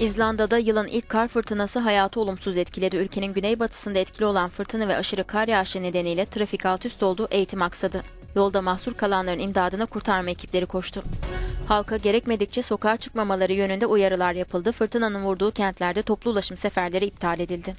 İzlanda'da yılın ilk kar fırtınası hayatı olumsuz etkiledi. Ülkenin güneybatısında etkili olan fırtına ve aşırı kar yağışı nedeniyle trafik alt üst oldu, eğitim aksadı. Yolda mahsur kalanların imdadına kurtarma ekipleri koştu. Halka gerekmedikçe sokağa çıkmamaları yönünde uyarılar yapıldı. Fırtınanın vurduğu kentlerde toplu ulaşım seferleri iptal edildi.